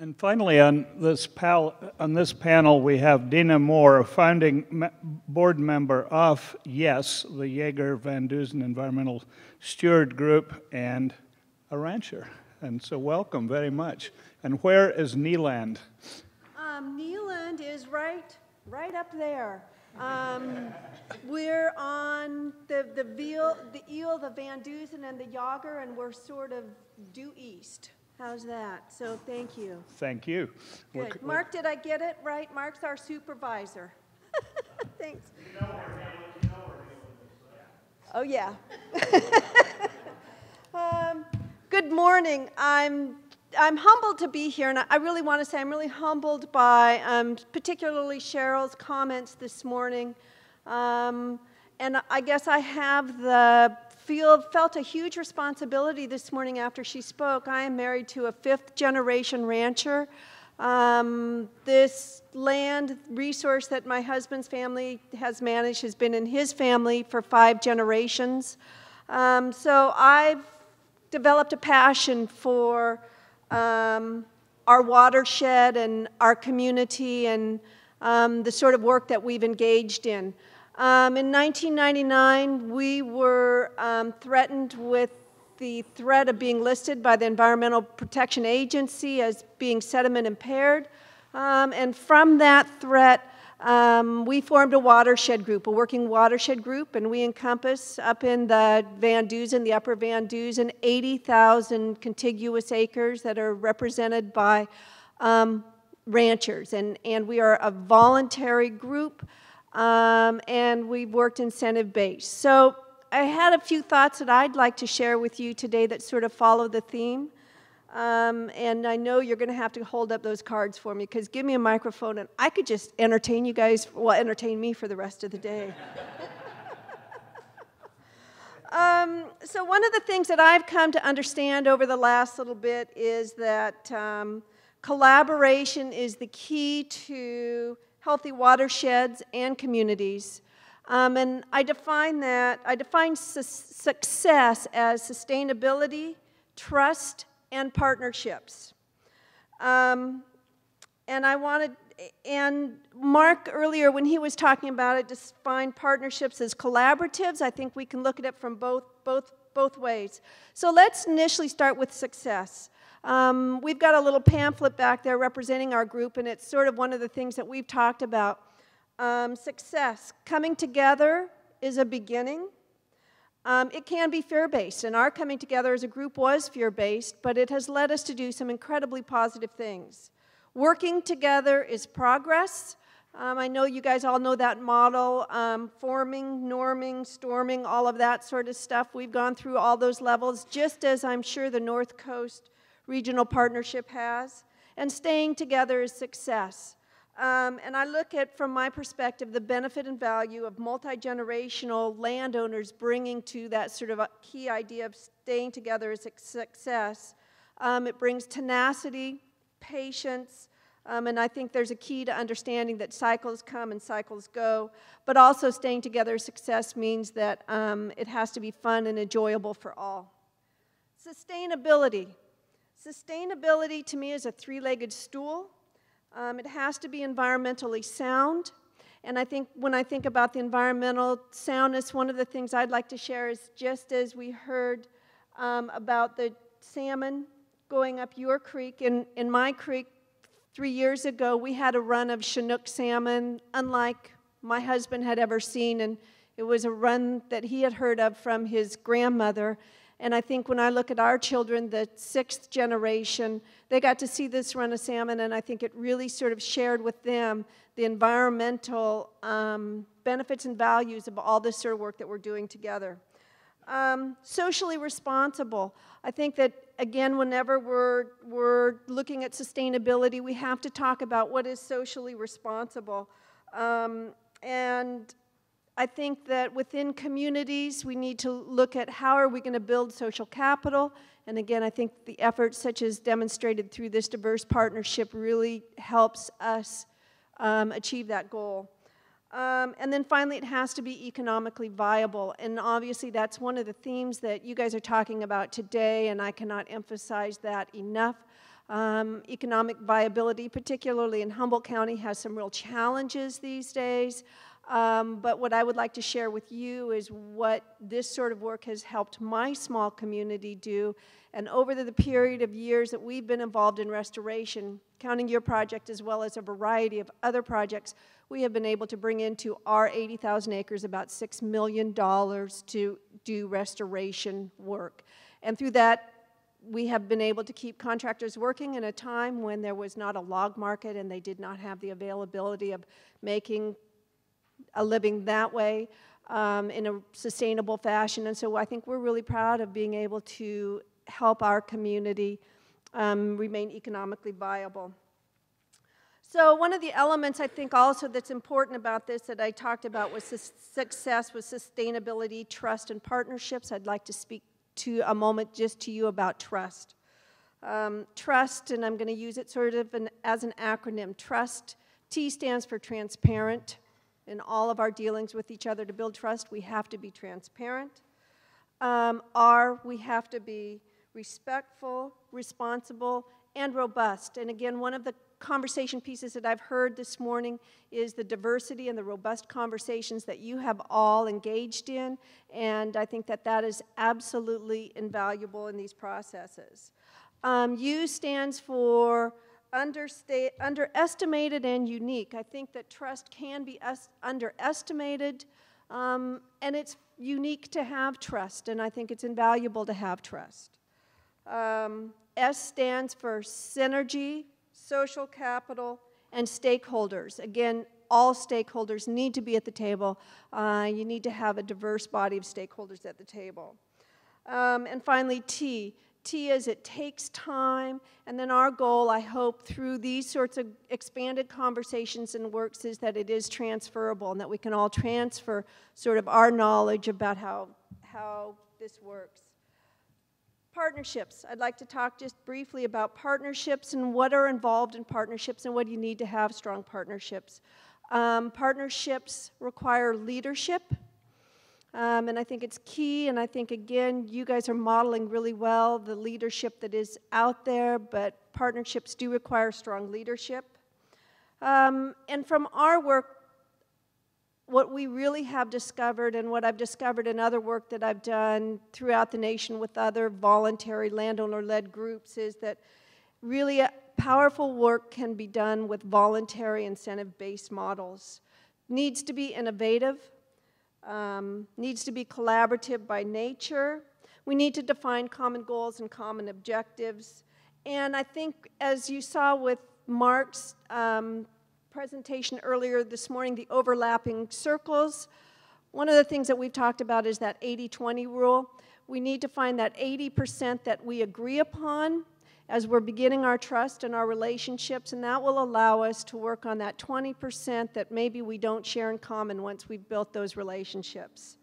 And finally, on this, pal, on this panel, we have Dina Moore, a founding me board member of YES, the Yager Van Duzen Environmental Steward Group, and a rancher. And so, welcome very much. And where is Kneeland? Um, Kneeland is right, right up there. Um, we're on the, the, veal, the eel, the Van Duzen, and the Yager, and we're sort of due east. How's that? So thank you. Thank you. Good. We're, Mark, did I get it right? Mark's our supervisor. Thanks. Oh, yeah. um, good morning. I'm, I'm humbled to be here, and I really want to say I'm really humbled by um, particularly Cheryl's comments this morning. Um, and I guess I have the feel, felt a huge responsibility this morning after she spoke. I am married to a fifth generation rancher. Um, this land resource that my husband's family has managed has been in his family for five generations. Um, so I've developed a passion for um, our watershed and our community and um, the sort of work that we've engaged in. Um, in 1999, we were um, threatened with the threat of being listed by the Environmental Protection Agency as being sediment impaired. Um, and from that threat, um, we formed a watershed group, a working watershed group, and we encompass up in the Van Duzen, the upper Van Duzen, 80,000 contiguous acres that are represented by um, ranchers. And, and we are a voluntary group um, and we've worked incentive based. So I had a few thoughts that I'd like to share with you today that sort of follow the theme. Um, and I know you're going to have to hold up those cards for me because give me a microphone and I could just entertain you guys, well, entertain me for the rest of the day. um, so, one of the things that I've come to understand over the last little bit is that um, collaboration is the key to healthy watersheds and communities. Um, and I define that, I define su success as sustainability, trust, and partnerships. Um, and I wanted, and Mark earlier, when he was talking about it, defined partnerships as collaboratives. I think we can look at it from both, both, both ways. So let's initially start with success. Um, we've got a little pamphlet back there representing our group, and it's sort of one of the things that we've talked about. Um, success, coming together is a beginning. Um, it can be fear based, and our coming together as a group was fear based, but it has led us to do some incredibly positive things. Working together is progress. Um, I know you guys all know that model um, forming, norming, storming, all of that sort of stuff. We've gone through all those levels, just as I'm sure the North Coast regional partnership has, and staying together is success. Um, and I look at, from my perspective, the benefit and value of multi generational landowners bringing to that sort of key idea of staying together as a success. Um, it brings tenacity, patience, um, and I think there's a key to understanding that cycles come and cycles go. But also, staying together success means that um, it has to be fun and enjoyable for all. Sustainability. Sustainability to me is a three legged stool. Um, it has to be environmentally sound. And I think when I think about the environmental soundness, one of the things I'd like to share is just as we heard um, about the salmon going up your creek, in, in my creek three years ago, we had a run of Chinook salmon, unlike my husband had ever seen. And it was a run that he had heard of from his grandmother. And I think when I look at our children, the sixth generation, they got to see this run of salmon, and I think it really sort of shared with them the environmental um, benefits and values of all this sort of work that we're doing together. Um, socially responsible. I think that, again, whenever we're, we're looking at sustainability, we have to talk about what is socially responsible. Um, and I think that within communities, we need to look at how are we going to build social capital. And again, I think the efforts such as demonstrated through this diverse partnership really helps us um, achieve that goal. Um, and then finally, it has to be economically viable. And obviously, that's one of the themes that you guys are talking about today, and I cannot emphasize that enough. Um, economic viability, particularly in Humboldt County, has some real challenges these days. Um, but what I would like to share with you is what this sort of work has helped my small community do. And over the, period of years that we've been involved in restoration, counting your project as well as a variety of other projects, we have been able to bring into our 80,000 acres about $6 million to do restoration work. And through that, we have been able to keep contractors working in a time when there was not a log market and they did not have the availability of making a living that way um, in a sustainable fashion. And so I think we're really proud of being able to help our community um, remain economically viable. So one of the elements I think also that's important about this that I talked about was success with sustainability, trust, and partnerships. I'd like to speak to a moment just to you about trust. Um, trust, and I'm going to use it sort of an, as an acronym. Trust, T stands for transparent in all of our dealings with each other. To build trust, we have to be transparent. Um, R, we have to be respectful, responsible, and robust. And again, one of the conversation pieces that I've heard this morning is the diversity and the robust conversations that you have all engaged in, and I think that that is absolutely invaluable in these processes. Um, U stands for underestimated and unique. I think that trust can be underestimated, um, and it's unique to have trust, and I think it's invaluable to have trust. Um, S stands for synergy, social capital, and stakeholders. Again, all stakeholders need to be at the table. Uh, you need to have a diverse body of stakeholders at the table. Um, and finally, T. T is it takes time, and then our goal, I hope, through these sorts of expanded conversations and works is that it is transferable and that we can all transfer sort of our knowledge about how, how this works. Partnerships. I'd like to talk just briefly about partnerships and what are involved in partnerships and what you need to have strong partnerships. Um, partnerships require leadership, um, and I think it's key, and I think, again, you guys are modeling really well the leadership that is out there, but partnerships do require strong leadership. Um, and from our work, what we really have discovered and what I've discovered in other work that I've done throughout the nation with other voluntary landowner-led groups is that really powerful work can be done with voluntary incentive-based models. Needs to be innovative, um, needs to be collaborative by nature. We need to define common goals and common objectives. And I think as you saw with Mark's um, presentation earlier this morning, the overlapping circles. One of the things that we've talked about is that 80-20 rule. We need to find that 80% that we agree upon as we're beginning our trust and our relationships, and that will allow us to work on that 20% that maybe we don't share in common once we've built those relationships.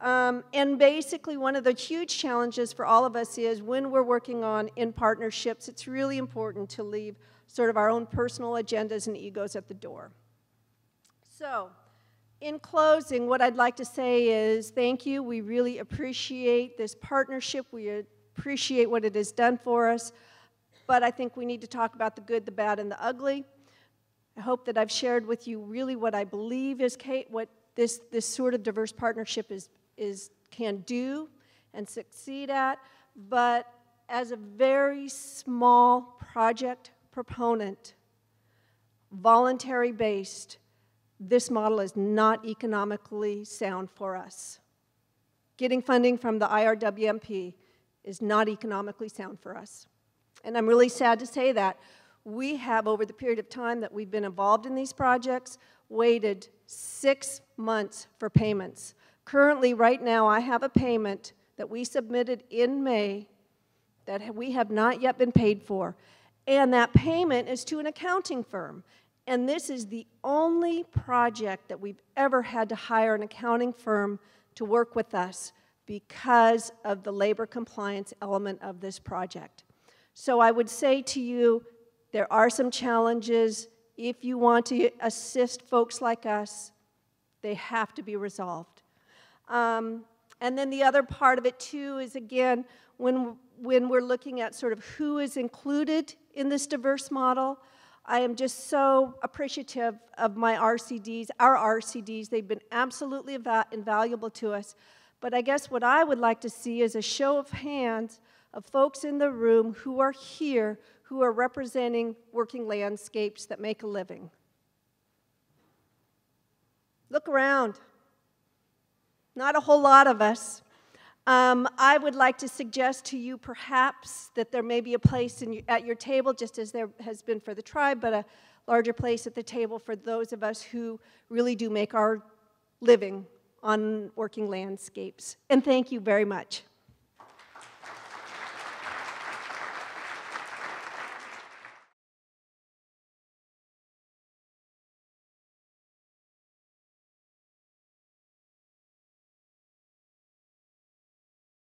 Um, and basically, one of the huge challenges for all of us is when we're working on in partnerships, it's really important to leave sort of our own personal agendas and egos at the door. So, in closing, what I'd like to say is thank you. We really appreciate this partnership. We appreciate what it has done for us. But I think we need to talk about the good, the bad, and the ugly. I hope that I've shared with you really what I believe is Kate, what this, this sort of diverse partnership is, is, can do and succeed at. But as a very small project proponent, voluntary based, this model is not economically sound for us. Getting funding from the IRWMP is not economically sound for us. And I'm really sad to say that. We have, over the period of time that we've been involved in these projects, waited six months for payments. Currently, right now, I have a payment that we submitted in May that we have not yet been paid for. And that payment is to an accounting firm. And this is the only project that we've ever had to hire an accounting firm to work with us because of the labor compliance element of this project. So I would say to you, there are some challenges. If you want to assist folks like us, they have to be resolved. Um, and then the other part of it, too, is again, when, when we're looking at sort of who is included in this diverse model. I am just so appreciative of my RCDs, our RCDs. They've been absolutely invaluable to us. But I guess what I would like to see is a show of hands of folks in the room who are here who are representing working landscapes that make a living. Look around. Not a whole lot of us. Um, I would like to suggest to you perhaps that there may be a place in, at your table, just as there has been for the tribe, but a larger place at the table for those of us who really do make our living on working landscapes. And thank you very much.